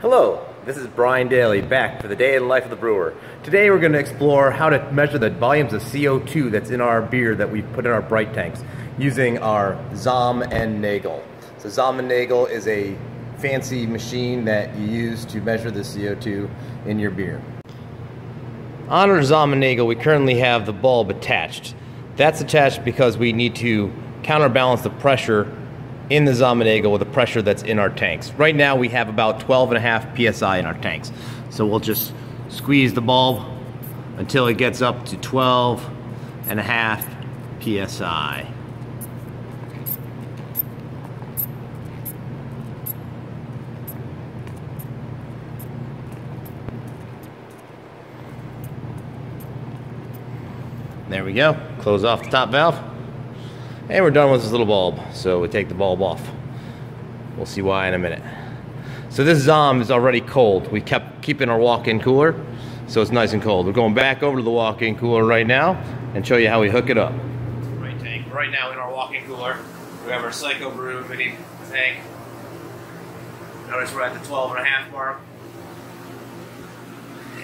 Hello, this is Brian Dailey back for the day in the life of the brewer. Today we're going to explore how to measure the volumes of CO2 that's in our beer that we put in our bright tanks using our Zahm and Nagel. So Zahm and Nagel is a fancy machine that you use to measure the CO2 in your beer. On our Zahm and Nagel we currently have the bulb attached. That's attached because we need to counterbalance the pressure in the Nagel with the pressure that's in our tanks. Right now we have about 12 and a half PSI in our tanks. So we'll just squeeze the bulb until it gets up to 12 and a half PSI. There we go. Close off the top valve. And we're done with this little bulb. So we take the bulb off. We'll see why in a minute. So this Zahm is already cold. We kept keeping our walk-in cooler, so it's nice and cold. We're going back over to the walk-in cooler right now and show you how we hook it up. Right tank. Right now in our walk-in cooler, we have our Psycho Brew mini tank. Notice we're at the 12 and a half mark.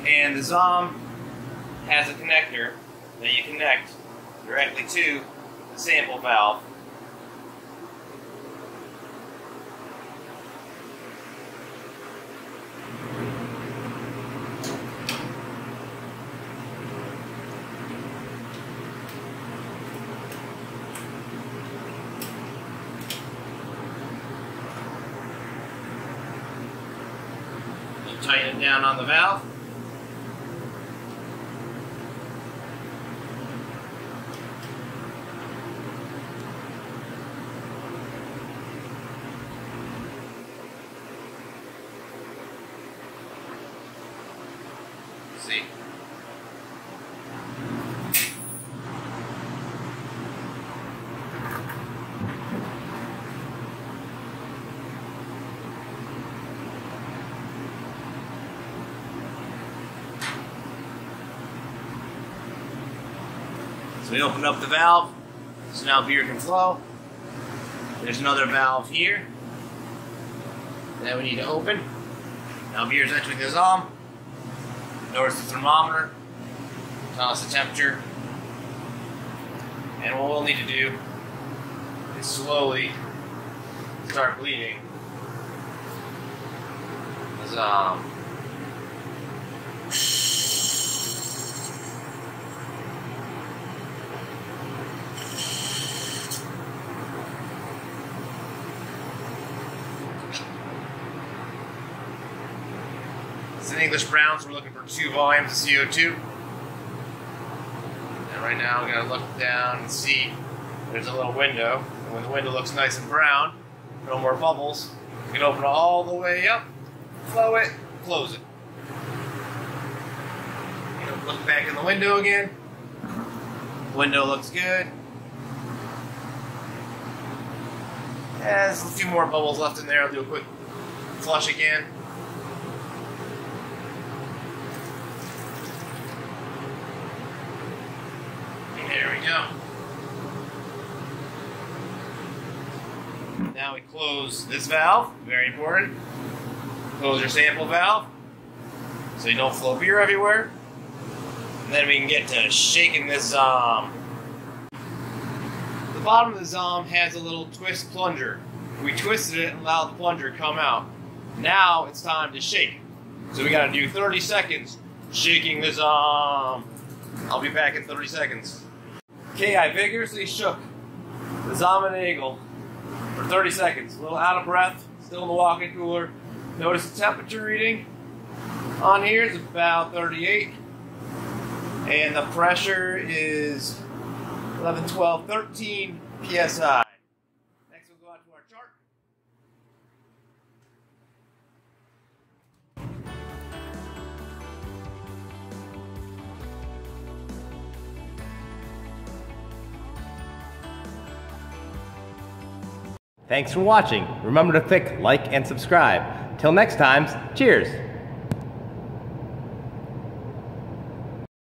And the Zahm has a connector that you connect directly to sample valve. Tighten it down on the valve. See? So we opened up the valve, so now beer can flow. There's another valve here that we need to open. Now beer's entering the Zahm. Notice the thermometer, tell us the temperature. And what we'll need to do is slowly start bleeding. The It's an English brown, so we're looking for two volumes of CO2. And right now, we're gonna look down and see there's a little window. And when the window looks nice and brown, no more bubbles, you can open it all the way up, flow it, close it. You know, look back in the window again. Window looks good. Yeah, there's a few more bubbles left in there. I'll do a quick flush again. There we go. Now we close this valve, very important. Close your sample valve so you don't flow beer everywhere. And then we can get to shaking this Zahm. The bottom of the Zahm has a little twist plunger. We twisted it and allowed the plunger to come out. Now it's time to shake. So we gotta do 30 seconds shaking the Zahm. I'll be back in 30 seconds. Okay, I vigorously shook the Zahm and Nagel for 30 seconds. A little out of breath, still in the walk-in cooler. Notice the temperature reading on here is about 38. And the pressure is 11, 12, 13 PSI. Thanks for watching. Remember to click like and subscribe. Till next time, cheers!